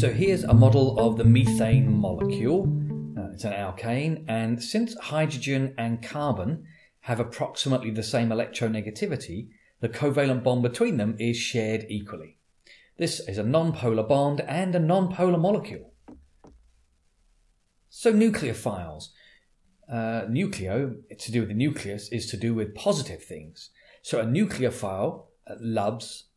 So here's a model of the methane molecule. Uh, it's an alkane, and since hydrogen and carbon have approximately the same electronegativity, the covalent bond between them is shared equally. This is a non-polar bond and a non-polar molecule. So nucleophiles. Uh, nucleo, to do with the nucleus, is to do with positive things. So a nucleophile uh, loves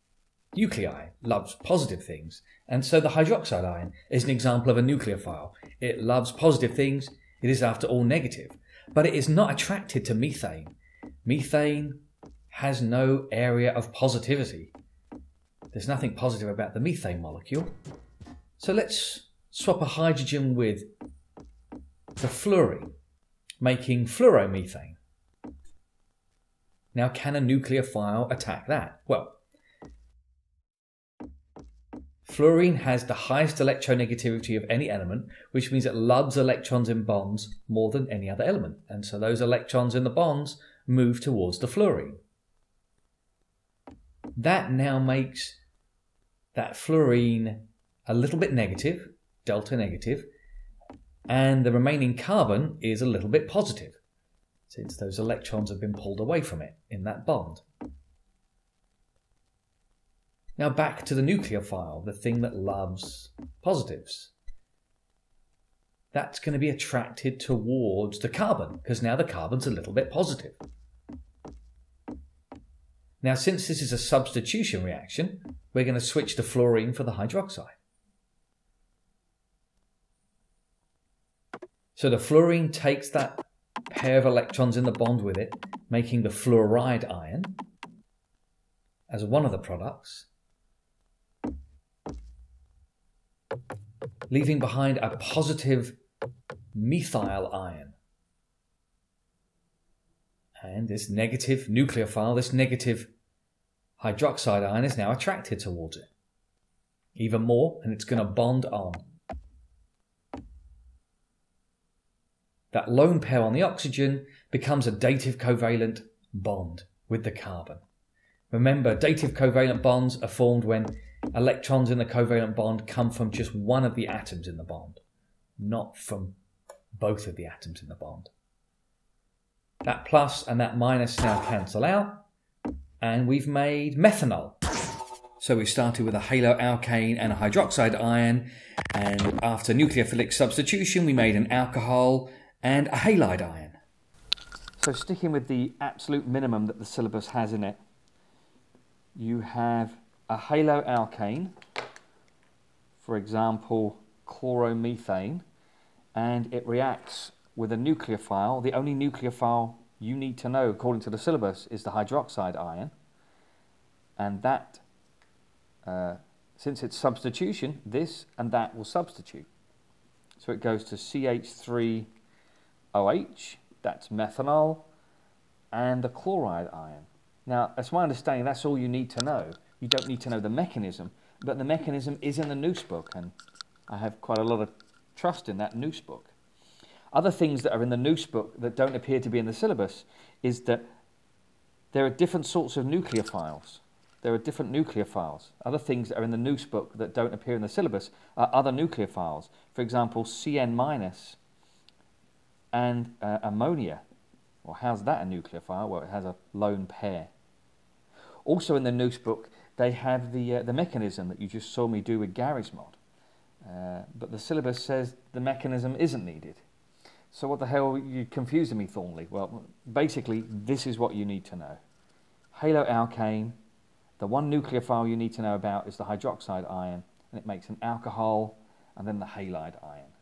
nuclei, loves positive things. And so the hydroxide ion is an example of a nucleophile. It loves positive things. It is, after all, negative. But it is not attracted to methane. Methane has no area of positivity. There's nothing positive about the methane molecule. So let's swap a hydrogen with the fluorine, making fluoromethane. Now, can a nucleophile attack that? Well, fluorine has the highest electronegativity of any element, which means it loves electrons in bonds more than any other element. And so those electrons in the bonds move towards the fluorine. That now makes that fluorine a little bit negative, delta negative, and the remaining carbon is a little bit positive, since those electrons have been pulled away from it in that bond. Now back to the nucleophile, the thing that loves positives. That's going to be attracted towards the carbon, because now the carbon's a little bit positive. Now, since this is a substitution reaction, we're going to switch the fluorine for the hydroxide. So the fluorine takes that pair of electrons in the bond with it, making the fluoride ion as one of the products, leaving behind a positive methyl ion. And this negative nucleophile, this negative hydroxide ion is now attracted towards it. Even more, and it's going to bond on. That lone pair on the oxygen becomes a dative covalent bond with the carbon. Remember, dative covalent bonds are formed when electrons in the covalent bond come from just one of the atoms in the bond, not from both of the atoms in the bond. That plus and that minus now cancel out, and we've made methanol. So we started with a haloalkane and a hydroxide ion, and after nucleophilic substitution, we made an alcohol and a halide ion. So sticking with the absolute minimum that the syllabus has in it, you have a haloalkane, for example, chloromethane, and it reacts with a nucleophile. The only nucleophile you need to know, according to the syllabus, is the hydroxide ion. And that, uh, since it's substitution, this and that will substitute. So it goes to CH3 OH, that's methanol, and the chloride ion. Now, as my understanding, that's all you need to know. You don't need to know the mechanism, but the mechanism is in the Neuss book, and I have quite a lot of trust in that Neuss book. Other things that are in the Neuss book that don't appear to be in the syllabus is that there are different sorts of nucleophiles. There are different nucleophiles. Other things that are in the Neuss book that don't appear in the syllabus are other nucleophiles. For example, CN minus and uh, ammonia. Well, how's that a nucleophile? Well, it has a lone pair. Also in the Neuss book, they have the, uh, the mechanism that you just saw me do with Garry's mod. Uh, but the syllabus says the mechanism isn't needed. So what the hell are you confusing me, Thornley? Well, basically, this is what you need to know. Haloalkane, the one nucleophile you need to know about is the hydroxide ion, and it makes an alcohol and then the halide ion.